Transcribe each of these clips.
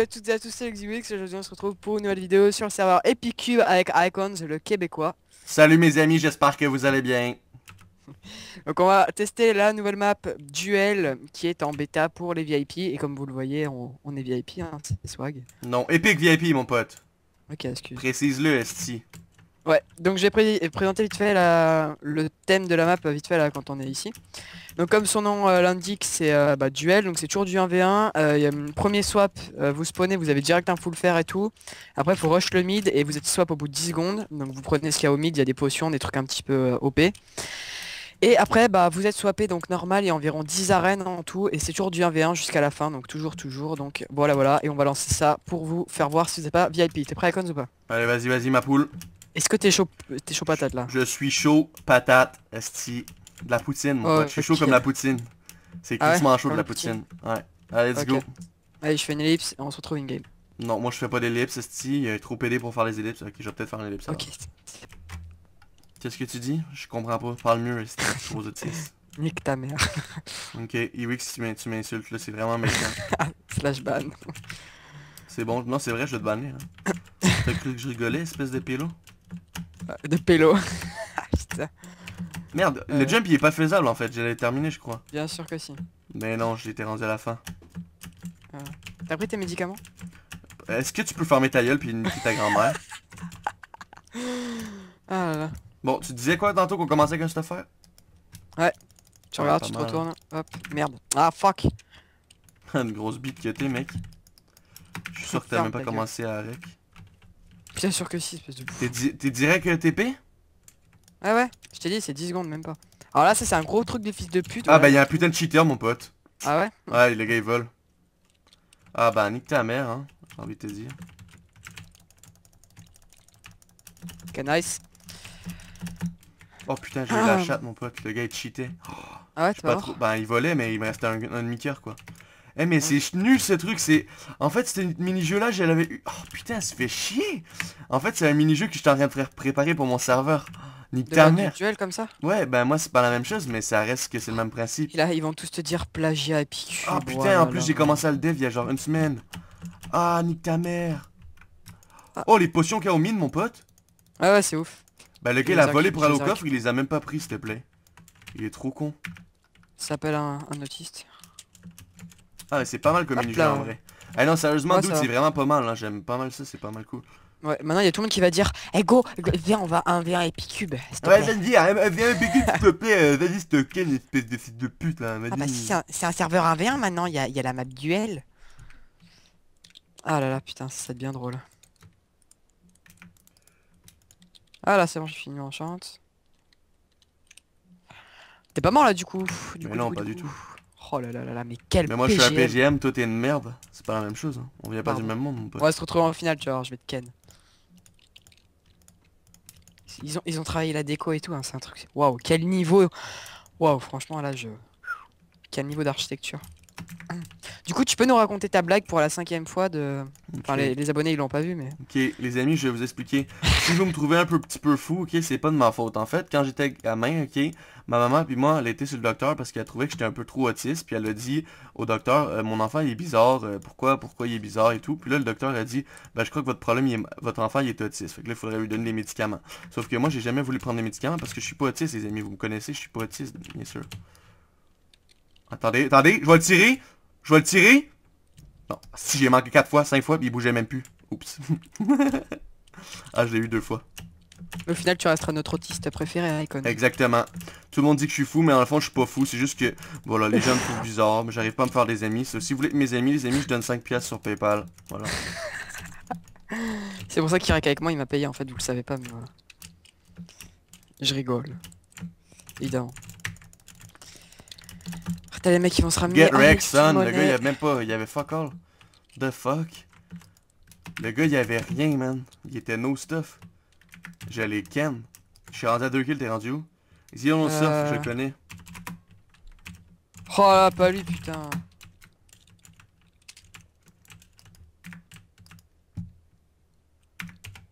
Salut à toutes et à tous, c'est XWX, aujourd'hui on se retrouve pour une nouvelle vidéo sur le serveur Epicube avec Icons, le québécois. Salut mes amis, j'espère que vous allez bien. Donc on va tester la nouvelle map Duel qui est en bêta pour les VIP et comme vous le voyez on, on est VIP, hein, c'est swag. Non, Epic VIP mon pote. Ok, excuse. Précise-le, Esti. Ouais, donc j'ai pré- présenté vite fait le thème de la map vite fait là quand on est ici. Donc comme son nom euh, l'indique c'est euh, bah, duel, donc c'est toujours du 1v1. Euh, il y a un premier swap, euh, vous spawnez, vous avez direct un full fer et tout. Après faut rush le mid et vous êtes swap au bout de 10 secondes. Donc vous prenez ce qu'il y a au mid, il y a des potions, des trucs un petit peu euh, OP. Et après bah vous êtes swappé donc normal, il y a environ 10 arènes en tout et c'est toujours du 1v1 jusqu'à la fin, donc toujours toujours. Donc voilà voilà et on va lancer ça pour vous faire voir si c'est pas VIP. T'es prêt Icons ou pas? Allez, vas-y, vas-y ma poule. Est-ce que t'es chaud, t'es chaud patate là? Je suis chaud, patate, Esti. De la poutine, mon Oh, pote. Je suis chaud comme la poutine. C'est Ah ouais, chaud de comme la poutine. poutine. Ouais. Allez, let's go. Allez je fais une ellipse et on se retrouve in game. Non, moi je fais pas d'ellipse, Esti. Il est trop pédé pour faire les ellipses. Ok, je vais peut-être faire une ellipse. Ok. Qu'est-ce que tu dis? Je comprends pas. Parle mieux, suis aux autistes. Nique ta mère. Ok, Iwix, tu m'in- tu m'insultes là, c'est vraiment méchant. Slash ban. C'est bon. Non, c'est vrai, je vais te banner. Hein. T'as cru que je rigolais, espèce de pélo Euh, De pélo. Ah, Putain. Merde, Euh. le jump il est pas faisable en fait. J'allais terminer, je crois. Bien sûr que si. Mais non, j'étais rendu à la fin. T'as pris tes médicaments? Est-ce que tu peux fermer ta gueule puis niquer ta grand-mère? Ah là là. Bon, tu disais quoi tantôt qu'on commençait avec cette affaire? Tu Ouais, regardes, tu te mal. retournes. Hop. Merde. Ah fuck. Une grosse bite que t'es, mec. Je suis sûr que t'as même pas commencé à rec. Bien sûr que si, espèce de T'es di- t'es direct euh, TP Ah ouais, je t'ai dit c'est 10 secondes même pas. Alors là ça c'est un gros truc de fils de pute. Ah ouais. bah y'a un putain de cheater, mon pote. Ah ouais? Ouais, le gars il vole. Ah bah nique ta mère, hein. J'ai envie de te dire. Ok nice. Oh putain, j'ai eu la Ah. chatte, mon pote. Le gars il cheatait. Ah ouais, pas trop. Ben il volait, mais il me restait un, un demi-cœur quoi. Eh mais c'est nul ce truc, c'est... En fait, c'était une mini-jeu là, je l'avais eu... Oh putain, ça fait chier En fait, c'est un mini-jeu que j'étais en train de faire préparer pour mon serveur. Nique ta mère. duel comme ça? Ouais, ben moi c'est pas la même chose, mais ça reste que c'est le même principe. Et là ils vont tous te dire plagiat et puis. Ah putain, en plus j'ai commencé à le dev il y a genre une semaine. Ah, nique ta mère. Ah. Oh, les potions qu'il y a au mine, mon pote. Ah ouais c'est ouf. Bah le gars il a volé pour aller au il les a coffre, il les a même pas pris, s'il te plaît. Il est trop con. Ça s'appelle un, un autiste. Ah, mais c'est pas mal comme mini-jeu en vrai. Ah non, sérieusement, Ouais, c'est vraiment pas mal, hein. j'aime pas mal ça, c'est pas mal cool. Ouais, maintenant il y a tout le monde qui va dire Eh go, go, viens on va 1v1 Epicube. Ouais, vas-y, viens un piquet s'il te plaît, euh, vas-y, s'il te plaît, une espèce de fils de pute là. Ah bah si c'est un, serveur 1v1 maintenant, il y a, il y a la map duel. Ah là là putain ça devient drôle. Ah là c'est bon j'ai fini en chante. T'es pas mort là du coup du Mais coup, non, coup, pas du tout. Oh là là là là mais quel Mais moi je suis un PGM. PGM, toi t'es une merde, c'est pas la même chose, hein. on vient pas Pardon. du même monde mon pote. On va se retrouver en finale tu vois, je vais te ken. Ils ont, ils ont travaillé la déco et tout, hein, c'est un truc. Waouh, quel niveau Waouh, franchement là je... Quel niveau d'architecture. Du coup tu peux nous raconter ta blague pour la cinquième fois de... Enfin les, les abonnés ils l'ont pas vu mais... Ok, les amis, je vais vous expliquer. si vous me trouvez un peu petit peu fou, ok, c'est pas de ma faute. En fait, quand j'étais gamin, ok, ma maman puis moi, elle était sur le docteur parce qu'elle trouvait que j'étais un peu trop autiste, puis elle a dit au docteur, Euh, mon enfant il est bizarre, euh, pourquoi, pourquoi il est bizarre et tout. Puis là, le docteur a dit, ben je crois que votre problème, il est- votre enfant il est autiste. Fait que là, il faudrait lui donner des médicaments. Sauf que moi, j'ai jamais voulu prendre des médicaments parce que je suis pas autiste, les amis. Vous me connaissez, je suis pas autiste, bien sûr. Attendez, attendez, je vais le tirer, je vais le tirer. Non, si j'ai manqué 4 fois, 5 fois, puis il bougeait même plus. Oups. ah, je l'ai eu deux fois. Au final, tu resteras notre autiste préféré, Icon. Exactement. Tout le monde dit que je suis fou, mais en le fond, je suis pas fou. C'est juste que, voilà, les gens me trouvent bizarre, mais j'arrive pas à me faire des amis. Si vous voulez être mes amis, les amis, je donne 5 pièces sur Paypal. Voilà. C'est pour ça qu'il reste avec moi, il m'a payé en fait, vous le savez pas, mais voilà. Je rigole. Évidemment. T'as les mecs qui vont se ramener. Get wrecked, son. Le gars, il avait même pas, il avait fuck all. The fuck? Le gars, il avait rien, man. Il était no stuff. Les ken. Je suis rendu à 2 kills, t'es rendu où? Zion Euh. Surf, je le connais. Oh là, pas lui, putain.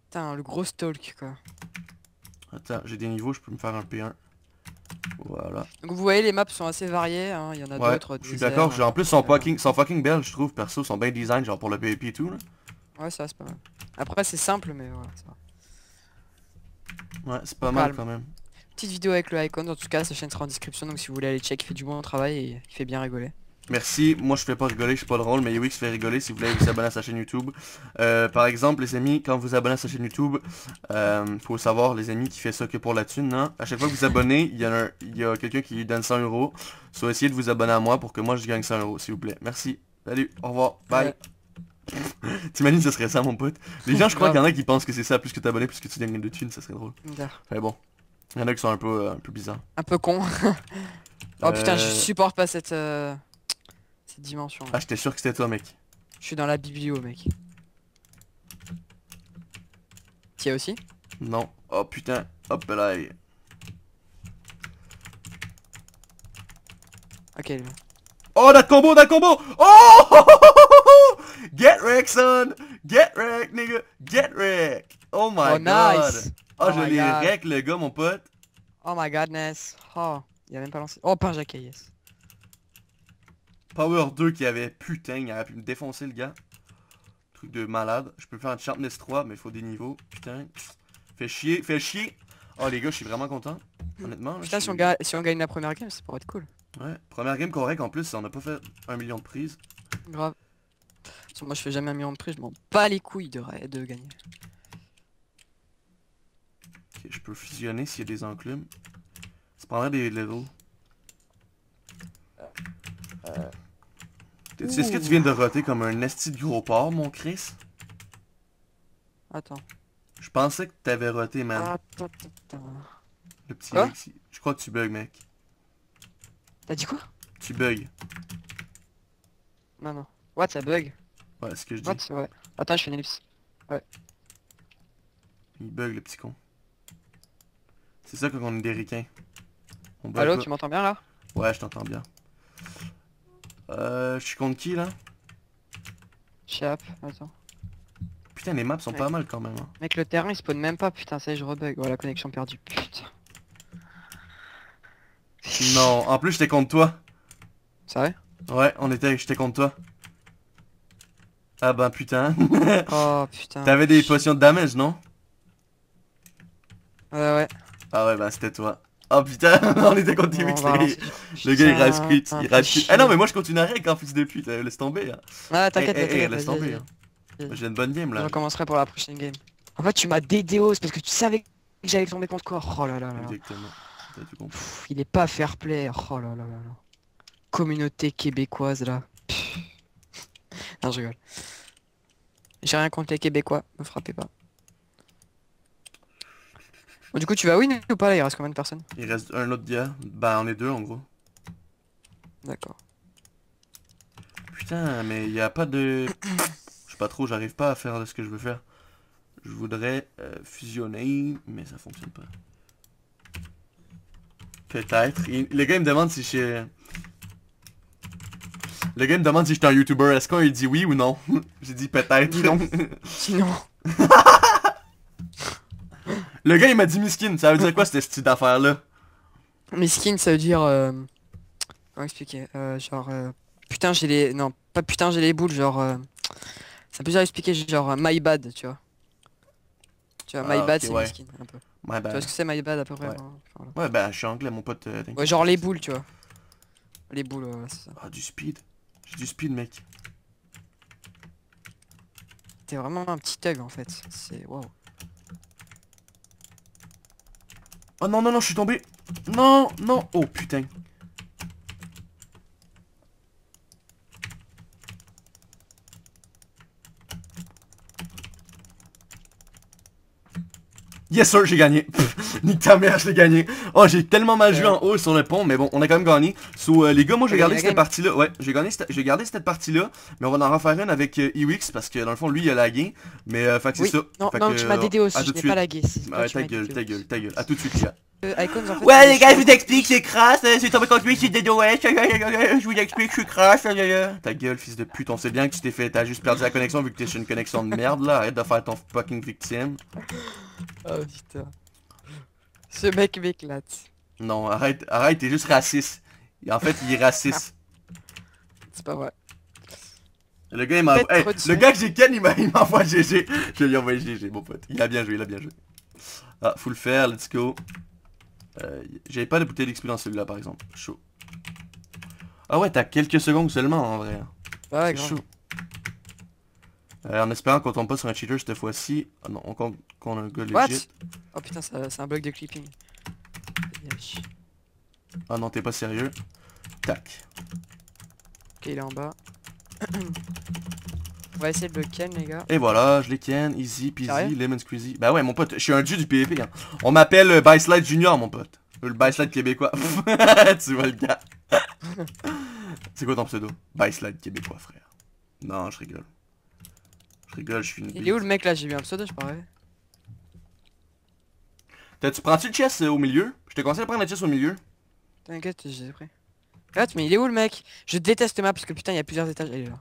Putain, le gros stalk quoi. Attends, j'ai des niveaux, je peux me faire un P1. Voilà. Donc vous voyez les maps sont assez variées, hein. il y en a Ouais, d'autres. je suis d'accord. En plus, sont fucking, sont fucking belles, je trouve, perso. sont bien design, genre pour le PvP et tout. Là. Ouais ça c'est pas mal. Après c'est simple mais voilà. ça va. Ouais, c'est pas mal quand même. Petite vidéo avec le icon, en tout cas sa chaîne sera en description donc si vous voulez aller check, il fait du bon travail et il fait bien rigoler. Merci, moi je fais pas rigoler, je suis pas drôle, mais Uwix fait rigoler si vous voulez vous abonner à sa chaîne YouTube. Euh, par exemple, les amis, quand vous abonnez à sa chain YouTube, euh, faut savoir, les amis, qui fait ça que pour la thune, hein. À chaque fois que vous abonnez, il y a, un- il y a quelqu'un qui lui donne 100 euros. Soit essayez de vous abonner à moi pour que moi je gagne 100 euros, s'il vous plaît. Merci. Salut, au revoir, bye. T'imagines, ce serait ça, mon pote? Les gens, je crois qu'il y en a qui pensent que c'est ça, plus que t'abonner, plus que tu gagnes de thunes, ça serait drôle. Mais bon, il y en a qui sont un peu, euh, un peu bizarres. Un peu con. oh putain je Euh, supporte pas cette, euh, cette dimension. Ah, j'étais sûr que c'était toi, mec. Je suis dans la biblio mec. T'y es aussi? Non. Oh putain, hop là. Ok. lui. Oh, that combo, that combo! Oh! Get wrecked, son! Get wrecked, nigga! Get wrecked! Oh my oh god! nice Oh, Oh je l'ai wreck, le gars, mon pote. Oh my godness. Oh, il a même pas lancé. Oh, pas un jacket, yes. Power 2 qui avait, putain, il aurait pu me défoncer, le gars. Truc de malade. Je peux faire un Sharpness 3, mais il faut des niveaux. Putain. Fait chier, fait chier. Oh, les gars, je suis vraiment content. Honnêtement. Putain, si on, gagne, si on gagne la première game, ça pourrait être cool. Ouais, première game correcte en plus, on n'a pas fait un million de prises. Grave. Moi, je fais jamais un million de prix, je m'en bats les couilles de, gagner. Ok, je peux fusionner s'il y a des enclumes. Ça prendrait des levels. Tu sais ce que tu viens de roter comme un esti de gros porc, mon Chris? Attends. Je pensais que t'avais roté, man. Attends, attends, attends. Le petit Quoi? X. Je crois que tu bugs, mec. T'as dit quoi? Tu bugs. Non, non. What, ça bug? Ouais, c'est ce que je dis. What Ouais. Attends, je fais une ellipse. Il bug, le petit con. C'est ça quand on est des ricains. On bug pas. tu m'entends bien là? Ouais, je t'entends bien. Euh, je suis contre qui, là? Chap, attends. Putain, les maps sont Ouais. pas mal quand même. hein. Mec, le terrain il spawn même pas, putain, ça y est, je rebug. Voilà, connexion perdue, putain. Non, en plus, j'étais contre toi. Sérieux? Ouais, on était, j'étais contre toi. Ah ben putain. Oh putain. T'avais des potions de damage, non? Ouais, ouais. Ah ouais, bah c'était toi. Oh putain, on était contre on va les-. Le gars il rage quit, il rage quit. Ah non mais moi je continue avec en fils de pute, laisse tomber. hein. Ah, t'inquiète, t'inquiète, laisse tomber. hein. J'ai une bonne game Je là. recommencerai pour la prochaine game. En fait, tu m'as DDoS parce que tu savais que j'allais tomber contre quoi. Oh là là là là. Exactement. T'as tout compris. Pff, il est pas fair play. Oh là là là là. Communauté québécoise là. Non, je rigole. J'ai rien contre les Québécois, me frappez pas. Bon, du coup, tu vas win ou pas là Il reste combien de personnes? Il reste un autre gars. Bah on est deux en gros. D'accord. Putain, mais il y a pas de... Je sais pas trop, j'arrive pas à faire ce que je veux faire. Je voudrais euh, fusionner, mais ça fonctionne pas. Peut-être. Il- Le gars il me demande si je suis... Le gars il me demande si je suis un YouTuber. Est-ce qu'on dit oui ou non? J'ai dit peut-être. Non. Sinon, Le gars il m'a dit miskin. Ça veut dire quoi cette style d'affaire là miskin, ça veut dire. euh, Comment expliquer? Euh, Genre. euh, Putain, j'ai les. Non, pas putain, j'ai les boules, genre. euh, Ça peut dire expliquer, genre euh, my bad, tu vois. Tu vois, my Ah, bad, c'est ouais. miskin, un peu. Ouais Tu bah... vois ce que c'est my bad à peu près Ouais. hein, enfin, voilà. Ouais bah je suis anglais mon pote. euh. Ouais, genre les boules, tu vois. Les boules, ouais, voilà, c'est ça. Ah du speed. J'ai du speed mec. T'es vraiment un petit thug en fait. C'est waouh. Oh non non non je suis tombé. Non non. Oh putain. Yes sir, j'ai gagné. Nique ta mère, je l'ai gagné. Oh, j'ai tellement mal joué en haut sur le pont, mais bon, on a quand même gagné. So, euh, les gars, moi j'ai gardé cette partie-là. Ouais, j'ai gagné, cette- j'ai gardé cette partie-là, mais on va en refaire une avec euh, Ewix parce que dans le fond, lui, il a lagué. Mais euh, fait que c'est Oui. ça. Non, Fait non, que, tu m'as DDoS, à je n'ai pas lagué. toi ta gueule, ta gueule, ta gueule. À tout de suite, les gars. Euh, Icons, en fait, Ouais les gars, je vous explique, c'est crasse, euh, c'est tombé contre lui, c'est DDoS, je vous explique, je suis crasse, Ta gueule, fils de pute, on sait bien que tu t'es fait, t'as juste perdu la connexion vu que t'es sur une connexion de merde là, arrête de faire ton fucking victime. Oh putain. Ce mec m'éclate. Non, arrête, arrête, t'es juste raciste. En fait, il est raciste. C'est pas vrai. Le gars, il Hey, le gars que j'ai ken, il m'a- il m'envoie GG. Je lui ai envoyé GG, mon pote. Il a bien joué, il a bien joué. Ah, faut le faire, let's go. Euh, J'avais pas de bouteille d'XP dans celui-là, par exemple. Chaud. Ah ouais, t'as quelques secondes seulement, en vrai. Bah ouais, chaud. Euh, en espérant qu'on tombe pas sur un cheater cette fois-ci. Ah non, on compte qu'on a un gars What? legit. Oh putain, c'est un bug de clipping. Ah non, t'es pas sérieux. Tac. Ok, il est en bas. On va essayer de le ken, les gars. Et voilà, je les ken, easy peasy, lemon squeezy. Bah ouais, mon pote, je suis un dieu du PvP. Hein. On m'appelle euh, Byslide Junior, mon pote. Euh, Le Byslide québécois. tu vois le gars. C'est quoi ton pseudo? Byslide québécois, frère. Non, je rigole. Je rigole, je suis une Il est où le mec là? J'ai vu un pseudo, je parais. T'as- Tu prends-tu le chess euh, au milieu? Je te conseille de prendre le chess au milieu. T'inquiète, j'ai pris. Regarde, mais il est où le mec? Je déteste map parce que putain, il y a plusieurs étages. Il est là.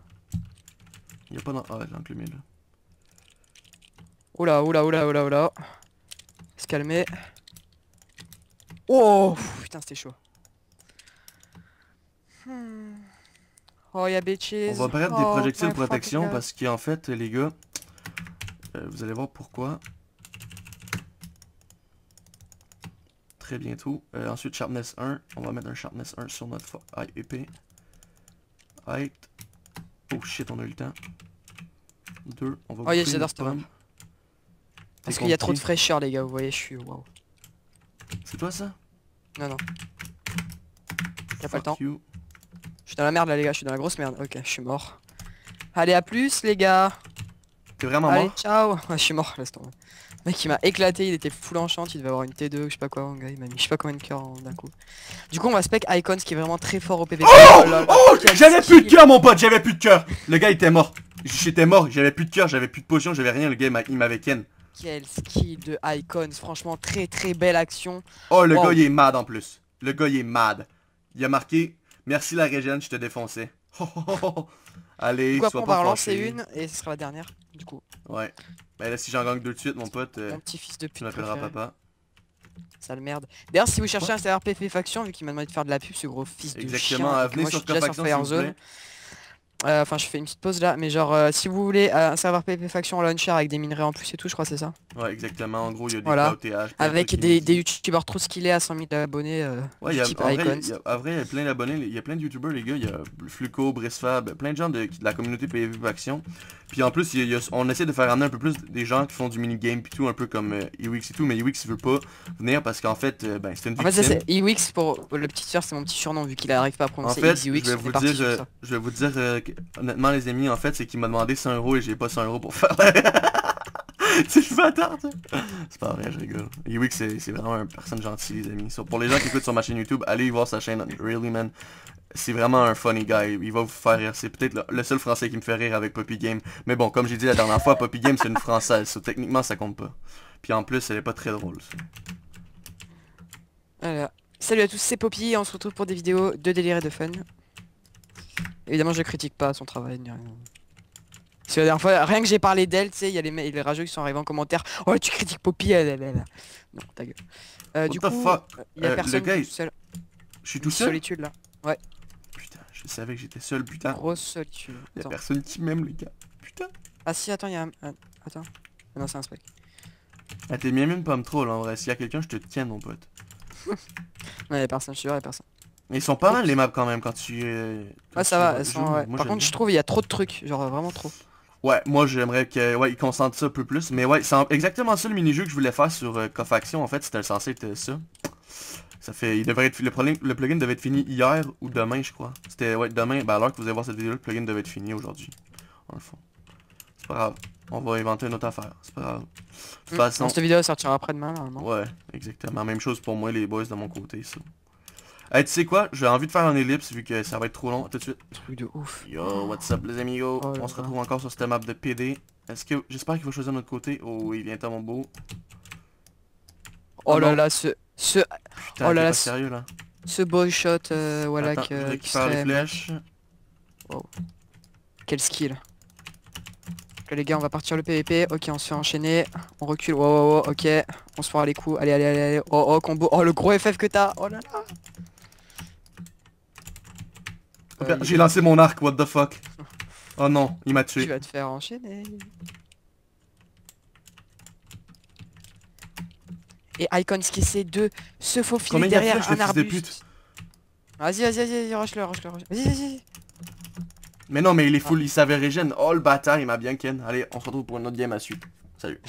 Y'a pas dans... Ah est là. Oula, oula, oula, oula, oula. Se calmer. Oh Putain, c'était chaud. Hmm. Oh, y'a bitches. On va perdre des Oh, projectiles my protection parce qu'en fait, les gars, euh, vous allez voir pourquoi. Très bientôt. Euh, ensuite, Sharpness 1. On va mettre un Sharpness 1 sur notre épée. Height. Oh shit, on a eu le temps. 2. On va Oh, couper j'adore cette pomme. Parce qu'il y a trop de fraîcheur, les gars, vous voyez, je suis. Waouh. C'est toi ça? Non, non. Y'a pas le temps. you. Je suis dans la merde là, les gars, je suis dans la grosse merde. Ok, je suis mort. Allez, à plus, les gars. T'es vraiment Allez, mort ciao. Je suis mort, laisse tomber. Le mec, il m'a éclaté, il était full enchant, il devait avoir une T2, je sais pas quoi, mon gars, il m'a mis je sais pas combien de cœurs en- d'un coup. Du coup, on va spec Icons qui est vraiment très fort au PvP. Oh là. Oh Quel J'avais plus de cœur mon pote, j'avais plus de cœur Le gars il était mort J'étais mort, j'avais plus de cœur, j'avais plus de potion, j'avais rien, le gars il m'a- il m'avait ken. Quel skill de Icons, franchement, très très belle action. Oh le Wow. gars il est mad en plus. Le gars il est mad. Il a marqué Merci la régène, je te défonçais. Allez, Du coup, après, sois on pas va en lancer fâché. une et ce sera la dernière, du coup. Ouais. Mais là si j'en gagne deux de suite mon pote, euh, Mon petit fils de tu pute m'appelleras préféré. papa. Sale merde. D'ailleurs, si vous cherchez un serveur PvP Faction, vu qu'il m'a demandé de faire de la pub, ce gros fils de Exactement, chien, euh, et que venez sur je Euh, Enfin, je fais une petite pause là, mais genre, euh, si vous voulez euh, un serveur PvP Faction launcher avec des minerais en plus et tout, je crois c'est ça. Ouais exactement, en gros il y a des Voilà. Avec des, des youtubeurs trop skillés à 100 000 abonnés. euh, Ouais, il y a, type en, vrai, il y a, en vrai, il y a plein d'abonnés, il y a plein de youtubeurs les gars, il y a Fluco, Brissfab, plein de gens de, de la communauté PvP Action. Puis en plus, il y a- on essaie de faire amener un peu plus des gens qui font du minigame puis tout, un peu comme Ewix et tout, mais Ewix il veut pas venir parce qu'en fait, ben c'est une En fait, victime. c'est Ewix pour le petit tueur, c'est mon petit surnom vu qu'il arrive pas à En prononcer fait, Easy je vais vous dire, je vais vous dire honnêtement les amis, en fait, c'est qu'il m'a demandé 100 euros et j'ai pas 100 euros pour faire. C'est le bâtard, tu. C'est pas vrai, je rigole. Ewix, c'est vraiment une personne gentille, les amis. Pour les gens qui écoutent sur ma chaîne YouTube, allez voir sa chaîne, Really Man. C'est vraiment un funny guy, il va vous faire rire. C'est peut-être le, seul français qui me fait rire avec Poppy Game. Mais bon, comme j'ai dit la dernière fois, Poppy Game c'est une française, so, techniquement ça compte pas. Puis en plus, elle est pas très drôle. Voilà. Salut à tous, c'est Poppy et on se retrouve pour des vidéos de délire et de fun. Évidemment, je critique pas son travail ni rien. Parce que la dernière fois, rien que j'ai parlé d'elle, tu sais, il y a les, rageux qui sont arrivés en commentaire. Oh, tu critiques Poppy, elle, elle, elle. Non, ta gueule. Euh, du coup, il y a Euh, le personne gars, tout il- seul. Je suis tout seul? Solitude là. Putain, je savais que j'étais seul, putain. Grosse solitude. Y'a Attends. personne qui m'aime, les gars. Putain. Ah si, attends, il y a un... Attends. Ah non, c'est un spec. Ah, t'es bien de pas me troll en vrai. S'il y a quelqu'un, je te tiens, mon pote. Non, il y a personne, je suis sûr, il y a personne. Mais ils sont pas mal les maps quand même quand tu. euh, quand Ouais, ça tu va, elles sont, ouais. Moi, Par contre, je trouve il y a trop de trucs, genre vraiment trop. Ouais, moi j'aimerais que. Ouais, ils concentrent ça un peu plus. Mais ouais, c'est en- exactement ça le mini-jeu que je voulais faire sur euh, Coff Action. En fait, c'était censé être euh, ça. Ça fait. Il devrait être. Le, plugin, le plugin devait être fini hier ou demain, je crois. C'était. Ouais, demain. Bah, à l'heure que vous allez voir cette vidéo, le plugin devait être fini aujourd'hui. Dans le fond. C'est pas grave. On va inventer une autre affaire. C'est pas grave. De toute Mm. façon. Cette vidéo sortira après-demain, normalement. Ouais, exactement. Même chose pour moi, les boys de mon côté, ça. Hey, tu sais quoi? J'ai envie de faire un ellipse vu que ça va être trop long. Tout de suite. Truc de ouf. Yo, what's up les amigos? Oh là On se retrouve encore sur cette map de PD. Est-ce que... J'espère qu'il va choisir notre côté. Oh oui, viens toi mon beau. Oh là là, ce... Ce... Putain, Oh là là, sérieux là. Ce boy shot, euh, voilà, Attends, que- je qui récupère les serait... flèches. Quel skill. Là, les gars, on va partir le PVP. Ok, on se fait enchaîner. On recule. Oh, oh, oh, ok. On se fera les coups. Allez, allez, allez, allez. Oh, oh, combo. Oh, le gros FF que t'as. Oh là là. Euh, J'ai lancé mon arc, what the fuck. Oh non, il m'a Tu tué. vas te faire enchaîner. Et Icon, ce qui essaie de se faufiler Combien derrière flèches, un arbuste. Vas-y, vas-y, vas-y, vas-y, rush-le, rush-le, rush-le. Vas-y, vas-y. Mais non, mais il est full, il savait régène. Oh le bâtard, il m'a bien ken. Allez, on se retrouve pour une autre game à suite. Salut.